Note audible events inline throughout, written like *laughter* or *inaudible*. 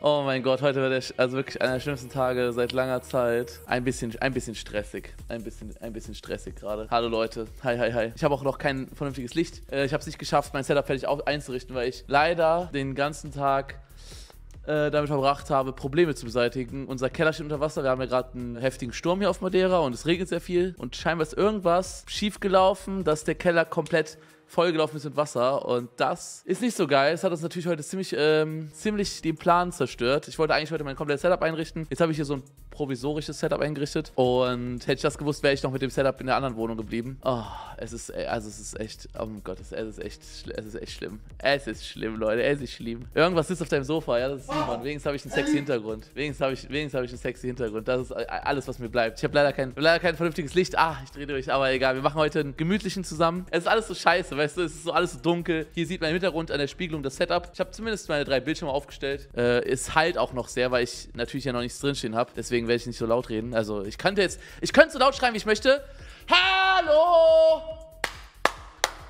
Oh mein Gott, heute war der, also wirklich einer der schlimmsten Tage seit langer Zeit. Ein bisschen, ein bisschen stressig. Ein bisschen, ein bisschen stressig gerade. Hallo Leute. Hi, hi, hi. Ich habe auch noch kein vernünftiges Licht. Äh, ich habe es nicht geschafft, mein Setup fertig einzurichten, weil ich leider den ganzen Tag äh, damit verbracht habe, Probleme zu beseitigen. Unser Keller steht unter Wasser. Wir haben ja gerade einen heftigen Sturm hier auf Madeira und es regnet sehr viel. Und scheinbar ist irgendwas schiefgelaufen, dass der Keller komplett vollgelaufen ist mit Wasser. Und das ist nicht so geil. Es hat uns natürlich heute ziemlich, ähm, ziemlich den Plan zerstört. Ich wollte eigentlich heute mein komplettes Setup einrichten. Jetzt habe ich hier so ein provisorisches Setup eingerichtet. Und hätte ich das gewusst, wäre ich noch mit dem Setup in der anderen Wohnung geblieben. Oh, es ist, also es ist echt, oh mein Gott, es ist echt, es ist echt schlimm. Es ist schlimm, Leute, es ist schlimm. Irgendwas ist auf deinem Sofa, ja, das ist Simon. Wenigstens habe ich einen sexy Hintergrund. Wenigstens habe ich, hab ich einen sexy Hintergrund. Das ist äh, alles, was mir bleibt. Ich habe leider kein, leider kein vernünftiges Licht. Ah, ich drehe durch, aber egal. Wir machen heute einen gemütlichen zusammen. Es ist alles so scheiße, weißt du, es ist so alles so dunkel. Hier sieht man im Hintergrund an der Spiegelung das Setup. Ich habe zumindest meine drei Bildschirme aufgestellt. Äh, es halt auch noch sehr, weil ich natürlich ja noch nichts drinstehen habe. Deswegen werde ich nicht so laut reden. Also ich könnte jetzt, ich könnte so laut schreien, wie ich möchte. Hallo!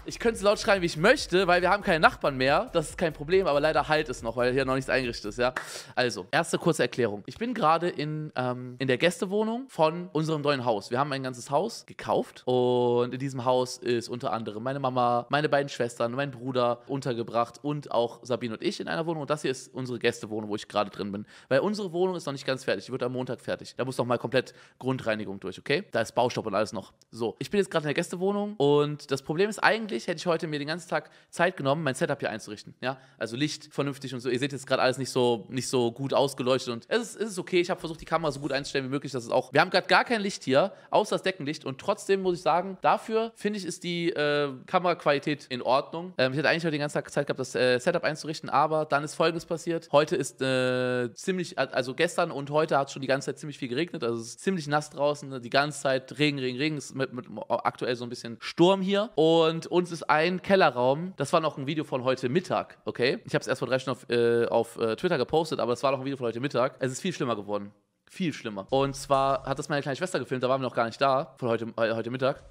Ich könnte so laut schreien, wie ich möchte, weil wir haben keine Nachbarn mehr. Das ist kein Problem, aber leider halt es noch, weil hier noch nichts eingerichtet ist, ja. Also, erste kurze Erklärung. Ich bin gerade in, ähm, in der Gästewohnung von unserem neuen Haus. Wir haben ein ganzes Haus gekauft und in diesem Haus ist unter anderem meine Mama, meine beiden Schwestern, mein Bruder untergebracht und auch Sabine und ich in einer Wohnung. Und das hier ist unsere Gästewohnung, wo ich gerade drin bin. Weil unsere Wohnung ist noch nicht ganz fertig. Die wird am Montag fertig. Da muss noch mal komplett Grundreinigung durch, okay? Da ist Baustopp und alles noch. So, ich bin jetzt gerade in der Gästewohnung und das Problem ist eigentlich, eigentlich hätte ich heute mir den ganzen Tag Zeit genommen, mein Setup hier einzurichten. Ja, also Licht vernünftig und so. Ihr seht jetzt gerade alles nicht so, nicht so gut ausgeleuchtet und es ist, es ist okay. Ich habe versucht, die Kamera so gut einzustellen wie möglich, dass es auch. Wir haben gerade gar kein Licht hier, außer das Deckenlicht und trotzdem muss ich sagen, dafür finde ich, ist die äh, Kameraqualität in Ordnung. Ähm, ich hätte eigentlich heute den ganzen Tag Zeit gehabt, das äh, Setup einzurichten, aber dann ist Folgendes passiert. Heute ist äh, ziemlich, also gestern und heute hat es schon die ganze Zeit ziemlich viel geregnet. Also es ist ziemlich nass draußen, die ganze Zeit Regen, Regen, Regen. Es ist mit, mit aktuell so ein bisschen Sturm hier und uns ist ein Kellerraum. Das war noch ein Video von heute Mittag, okay? Ich habe es erst vor drei Stunden auf, äh, auf äh, Twitter gepostet, aber es war noch ein Video von heute Mittag. Es ist viel schlimmer geworden. Viel schlimmer. Und zwar hat das meine kleine Schwester gefilmt, da waren wir noch gar nicht da, von heute, äh, heute Mittag.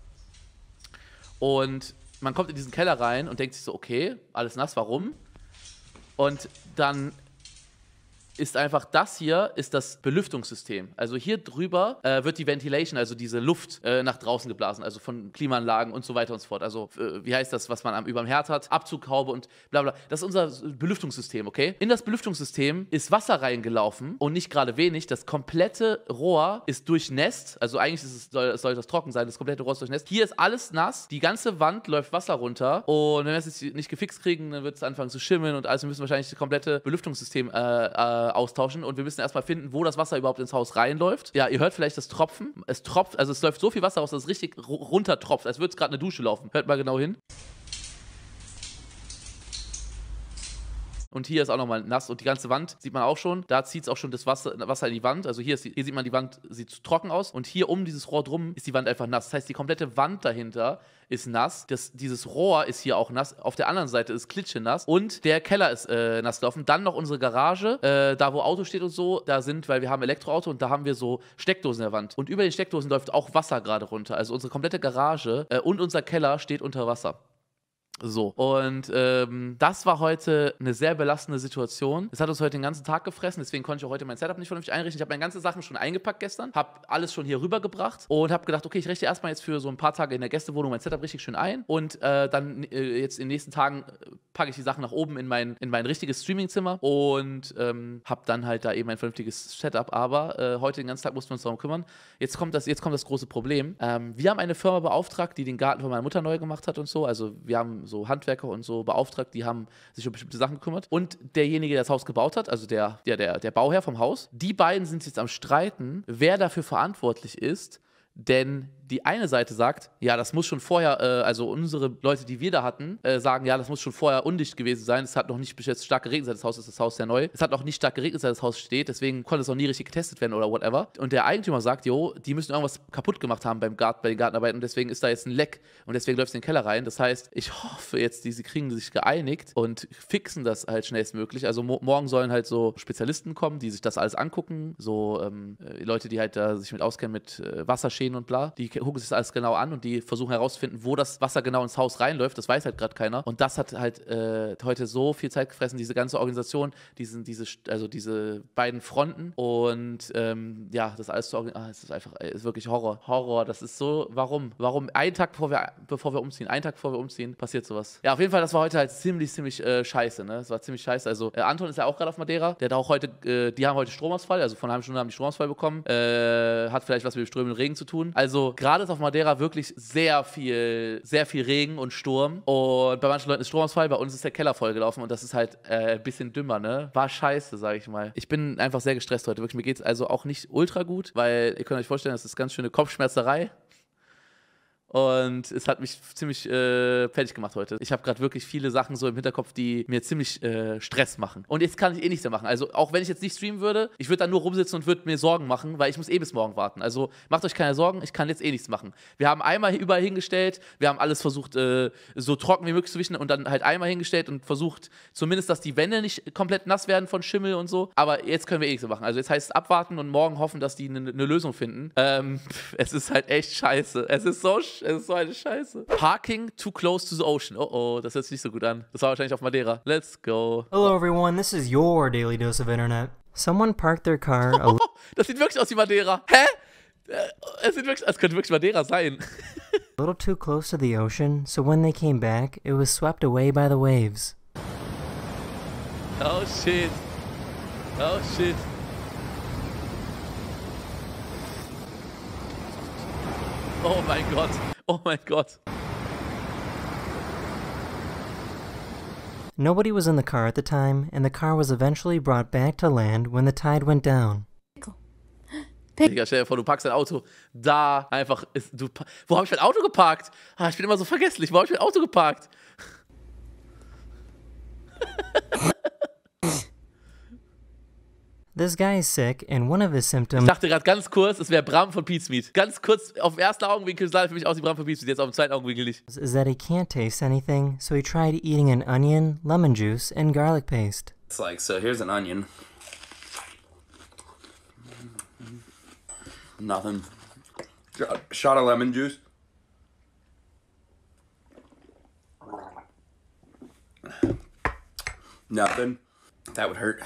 Und man kommt in diesen Keller rein und denkt sich so, okay, alles nass, warum? Und dann ist einfach das hier ist das Belüftungssystem. Also hier drüber äh, wird die Ventilation, also diese Luft äh, nach draußen geblasen, also von Klimaanlagen und so weiter und so fort. Also äh, wie heißt das, was man am, dem Herd hat? Abzughaube und bla bla. Das ist unser Belüftungssystem, okay? In das Belüftungssystem ist Wasser reingelaufen und nicht gerade wenig. Das komplette Rohr ist durchnässt. Also eigentlich es, soll, soll, das trocken sein. Das komplette Rohr ist durchnässt. Hier ist alles nass. Die ganze Wand läuft Wasser runter. Und wenn wir es jetzt nicht gefixt kriegen, dann wird es anfangen zu schimmeln und also müssen wahrscheinlich das komplette Belüftungssystem äh äh, austauschen und wir müssen erstmal finden, wo das Wasser überhaupt ins Haus reinläuft. Ja, ihr hört vielleicht das Tropfen. Es tropft, also es läuft so viel Wasser raus, dass es richtig runter tropft, als würde es gerade eine Dusche laufen. Hört mal genau hin. Und hier ist auch nochmal nass und die ganze Wand sieht man auch schon. Da zieht es auch schon das Wasser, Wasser in die Wand. Also hier, ist, hier sieht man, die Wand sieht trocken aus. Und hier um dieses Rohr drum ist die Wand einfach nass. Das heißt, die komplette Wand dahinter ist nass. Das, dieses Rohr ist hier auch nass. Auf der anderen Seite ist Klitsche nass. Und der Keller ist äh, nass gelaufen. Dann noch unsere Garage, äh, da wo Auto steht und so. Da sind, weil wir haben Elektroauto und da haben wir so Steckdosen in der Wand. Und über den Steckdosen läuft auch Wasser gerade runter. Also unsere komplette Garage äh, und unser Keller steht unter Wasser. So, und ähm, das war heute eine sehr belastende Situation. Es hat uns heute den ganzen Tag gefressen, deswegen konnte ich auch heute mein Setup nicht vernünftig einrichten. Ich habe meine ganzen Sachen schon eingepackt gestern, habe alles schon hier rübergebracht und habe gedacht, okay, ich richte erstmal jetzt für so ein paar Tage in der Gästewohnung mein Setup richtig schön ein und äh, dann äh, jetzt in den nächsten Tagen äh, packe ich die Sachen nach oben in mein, in mein richtiges Streamingzimmer und ähm, habe dann halt da eben ein vernünftiges Setup. Aber äh, heute den ganzen Tag mussten wir uns darum kümmern. Jetzt kommt das, jetzt kommt das große Problem. Ähm, wir haben eine Firma beauftragt, die den Garten von meiner Mutter neu gemacht hat und so. Also wir haben so Handwerker und so beauftragt, die haben sich um bestimmte Sachen gekümmert. Und derjenige, der das Haus gebaut hat, also der, der, der, der Bauherr vom Haus, die beiden sind jetzt am Streiten, wer dafür verantwortlich ist, denn die eine Seite sagt, ja, das muss schon vorher, äh, also unsere Leute, die wir da hatten, äh, sagen, ja, das muss schon vorher undicht gewesen sein. Es hat noch nicht bis jetzt stark geregnet, seit das Haus ist das Haus sehr neu. Es hat noch nicht stark geregnet, seit das Haus steht, deswegen konnte es auch nie richtig getestet werden oder whatever. Und der Eigentümer sagt, jo, die müssen irgendwas kaputt gemacht haben beim Garten, bei den Gartenarbeiten und deswegen ist da jetzt ein Leck und deswegen läuft es in den Keller rein. Das heißt, ich hoffe jetzt, die, sie kriegen sich geeinigt und fixen das halt schnellstmöglich. Also mo morgen sollen halt so Spezialisten kommen, die sich das alles angucken, so ähm, äh, Leute, die halt da sich mit auskennen mit äh, Wasserschäden und bla. Die gucken sich das alles genau an und die versuchen herauszufinden, wo das Wasser genau ins Haus reinläuft. Das weiß halt gerade keiner. Und das hat halt äh, heute so viel Zeit gefressen, diese ganze Organisation, diesen, diese, also diese beiden Fronten. Und ähm, ja, das alles zu organisieren, ah, es ist einfach, ey, ist wirklich Horror. Horror, das ist so, warum? Warum einen Tag bevor wir, bevor wir umziehen, einen Tag bevor wir umziehen, passiert sowas. Ja, auf jeden Fall, das war heute halt ziemlich, ziemlich äh, scheiße, ne? Das war ziemlich scheiße. Also, äh, Anton ist ja auch gerade auf Madeira, der hat auch heute, äh, die haben heute Stromausfall, also von einer halben Stunde haben die Stromausfall bekommen. Äh, hat vielleicht was mit dem strömenden Regen zu tun. Also, gerade ist auf Madeira wirklich sehr viel, sehr viel Regen und Sturm. Und bei manchen Leuten ist Stromausfall, bei uns ist der Keller vollgelaufen und das ist halt äh, ein bisschen dümmer, ne? War scheiße, sag ich mal. Ich bin einfach sehr gestresst heute. Wirklich, mir geht es also auch nicht ultra gut, weil ihr könnt euch vorstellen, das ist ganz schöne Kopfschmerzerei. Und es hat mich ziemlich äh, fertig gemacht heute. Ich habe gerade wirklich viele Sachen so im Hinterkopf, die mir ziemlich äh, Stress machen. Und jetzt kann ich eh nichts mehr machen. Also auch wenn ich jetzt nicht streamen würde, ich würde dann nur rumsitzen und würde mir Sorgen machen, weil ich muss eh bis morgen warten. Also macht euch keine Sorgen, ich kann jetzt eh nichts machen. Wir haben einmal überall hingestellt, wir haben alles versucht, äh, so trocken wie möglich zu wischen und dann halt einmal hingestellt und versucht zumindest, dass die Wände nicht komplett nass werden von Schimmel und so. Aber jetzt können wir eh nichts mehr machen. Also jetzt heißt es abwarten und morgen hoffen, dass die eine ne Lösung finden. Ähm, *laughs* es ist halt echt scheiße. Es ist so scheiße. Es ist so eine Scheiße. Parking too close to the ocean. Oh oh, das hört sich nicht so gut an. Das war wahrscheinlich auf Madeira. Let's go. Hello everyone, this is your daily dose of internet. Someone parked their car a *laughs* das sieht wirklich aus wie Madeira. Hä? Äh, es sieht wirklich, es könnte wirklich Madeira sein. *laughs* little too close to the ocean, so when they came back, it was swept away by the waves. Oh shit. Oh shit. Oh mein Gott. Oh mein Gott. Nobody was in the car at the time, and the car was eventually brought back to land when the tide went down. Digga, stell dir vor, du parkst dein Auto da einfach. Ist, du, wo habe ich mein Auto geparkt? Ah, ich bin immer so vergesslich. Wo habe ich mein Auto geparkt? This guy is sick, and one of his Ich symptoms dachte gerade ganz kurz, es wäre Bram von Pete's Meat. Ganz kurz, auf den ersten Augenwinkel sah er für mich aus wie Bram von Pete's Meat, jetzt auf dem zweiten Augenwinkel nicht. is that he can't taste anything, so he tried eating an onion, lemon juice, and garlic paste. It's like, so here's an onion. Nothing. Shot- Shot of lemon juice. Nothing. That would hurt.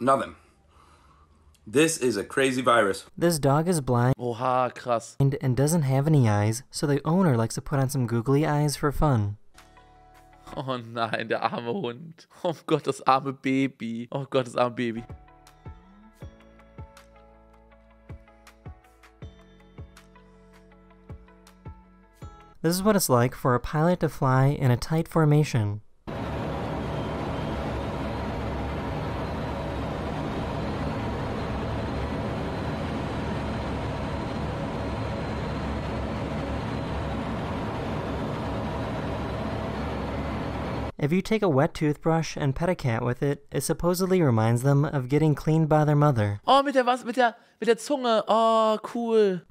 Nothing. This is a crazy virus. This dog is blind Oha, krass. and doesn't have any eyes, so the owner likes to put on some googly eyes for fun. Oh nein, der arme Hund. Oh Gott, das arme Baby. Oh Gott, das arme Baby. This is what it's like for a pilot to fly in a tight formation. If you take a wet toothbrush and pet a cat with it, it supposedly reminds them of getting cleaned by their mother. Oh, mit der was? Mit der, mit der Zunge. Oh, cool.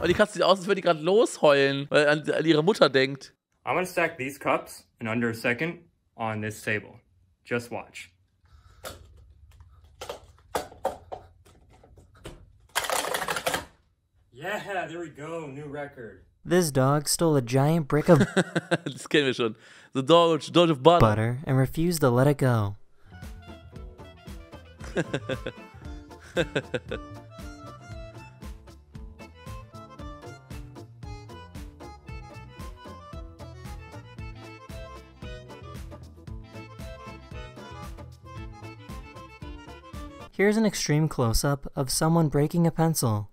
Oh, die Katze sieht aus, als würde die gerade losheulen, weil an, an ihre Mutter denkt. I'm gonna stack these cups in under a second on this table. Just watch. Yeah, there we go, new record. This dog stole a giant brick of das kennen wir schon. The Dodge, Dodge of Butter. butter and refused to let it go. Here's an extreme close up of someone breaking a pencil.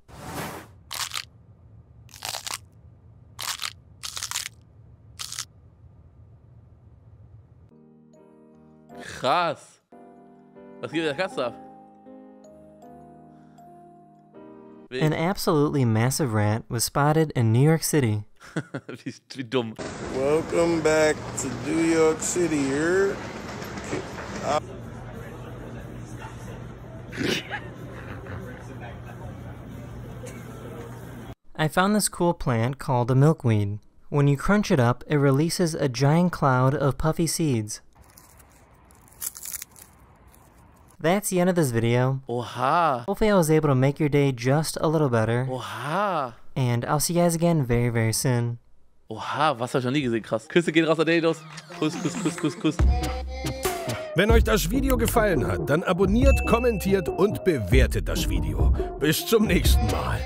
Krass. Was geht der Katze ab? An absolutely massive rat was spotted in New York City. wie, wie dumm. Welcome back to New York City. Here. I found this cool plant called a milkweed. When you crunch it up, it releases a giant cloud of puffy seeds. That's the end of this video. Oha. Hopefully I was able to make your day just a little better. Oha. And I'll see you guys again very, very soon. Oha, was hab ich noch nie gesehen, krass. Küsse gehen raus an Delidos. Kuss, Kuss, Kuss, Kuss, Kuss. Wenn euch das Video gefallen hat, dann abonniert, kommentiert und bewertet das Video. Bis zum nächsten Mal.